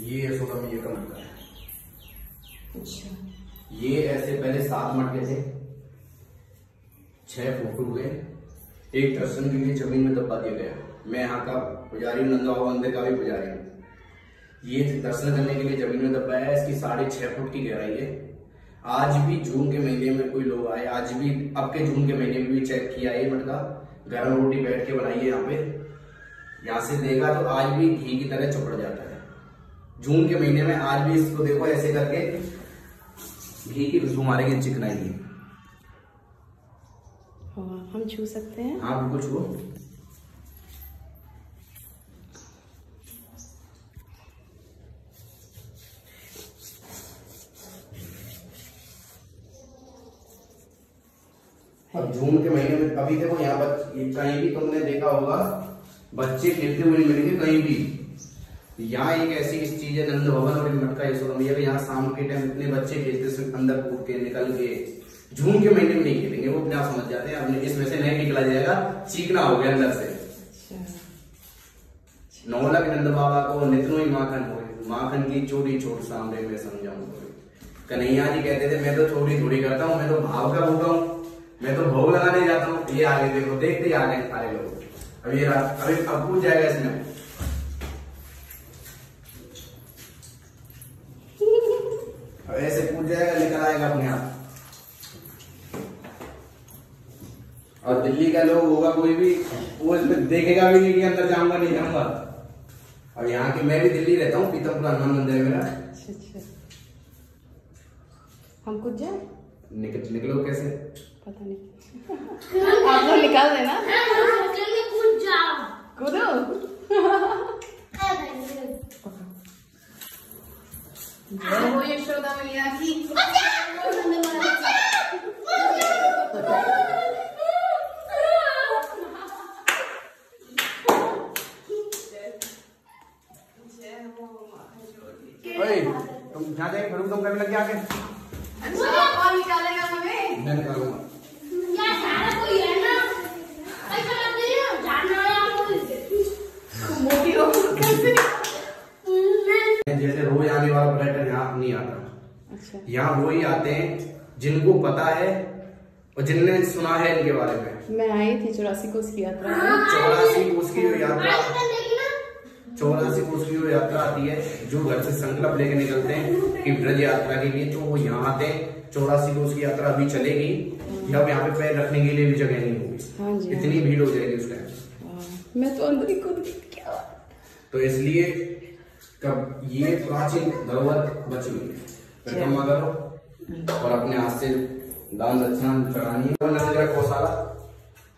ये यशोदा मैया का मटका है। अच्छा। ये ऐसे पहले सात मटके थे। छह फुट हुए। एक दर्शन के लिए ज़मीन में दबा दिया गया। मैं यहाँ का पुजारी हूँ नंदा बाबा मंदिर का भी पुजारी हूँ। ये दर्शन करने के लिए ज़मीन में दबाया है। इसकी साढ़े छह फुट की गहराई है। आज भी जून के महीने में कोई लोग आए। आज भी अब के जून के महीने में भी चेक किया ये मटका। गर्म रोटी बैठ के बनाई है यहाँ पे। यहाँ से देखा तो आज भी घी की तरह चुपड़ जाता है। जून के महीने में आज भी इसको देखो ऐसे करके घी की खुशबू मारेगी चिकनाई की हाँ हम छू सकते हैं। हाँ बिल्कुल छुओ अब जून के महीने में अभी देखो यहाँ पर कहीं भी तुमने देखा होगा बच्चे खेलते हुए नहीं मिलेंगे कहीं भी। यहाँ एक ऐसी इस चीज़ है नंद भवन और मटका यशोदा मैया यहाँ शाम के टाइम इतने बच्चे खेलते अंदर कूद के निकल के जून के महीने में नहीं खेलेंगे। वो अपने आप समझ जाते हैं? अब इसमें से नहीं निकला जाएगा चीखना हो गया अंदर से। अच्छा। नौलक नंद बाबा को नितनो ही माखन हो माखन की चोरी छोट सामने में समझाऊं कन्हैया जी कहते थे मैं तो चोरी थोड़ी करता हूँ मैं तो भाव का भूखा हूँ मैं तो भोग लगाने जाता हूँ। ये आगे देखो देखते ही आ गए सारे लोग। अब ये अभी अब पूछ जाएगा इसमें अब ऐसे पूछ जाएगा अपने आप। और दिल्ली का लोग होगा कोई भी वो इसमें देखेगा भी नहीं कि अंदर जाऊँगा नहीं जाऊँगा। और यहाँ की मैं भी दिल्ली रहता हूँ पीतमपुर हनुमान मंदिर मेरा। अच्छा अच्छा। हम कुछ जाए? निकल निकलो कैसे? पता नहीं। आप लोग निकाल देना। जय यशोदा मैया की तुम जहाँ जाएँगे फिर तुम कभी लग गया आगे। कौन निकालेगा हमें मैं निकालूँगा मोटी हो कैसे जैसे रोज आने वाला पर्यटन यहाँ नहीं आता। अच्छा। यहाँ वो ही आते हैं जिनको पता है और जिनने सुना है इनके बारे में। मैं आई थी चौरासी कोस की यात्रा। चौरासी कोस की जो यात्रा। चौरासी कोस की यात्रा आती है जो घर से संकल्प लेके निकलते हैं कि ब्रज यात्रा के लिए तो वो यहाँ आते हैं। चौरासी कोस की यात्रा अभी चलेगी। जब यहाँ पे पैर रखने के लिए भी जगह नहीं होगी। हाँ इतनी भीड़ हो जाएगी उस टाइम हाँ, मैं तो अंदर ही कूद क्या तो इसलिए कब ये प्राचीन धरोहर बची हुई है? परिक्रमा करो। और अपने हाथ से दान दक्षिणा चढ़ानी है। गौशाला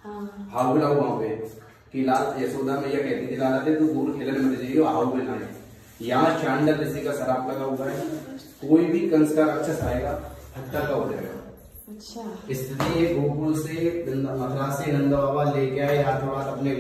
हाँ हाउ बुलाओ वहाँ पे। कि लाल यशोदा में यह कहती थी लाला तू दूर खेलने में जाइए हाउ बुलाए यहाँ चांडल ऋषि का शराब लगा हुआ है। कोई भी कंस का राक्षस आएगा हत्या का हो जाएगा अच्छा। इसलिए गोकुल से मथुरा से नंदा बाबा लेके आए हाथों हाथ अपने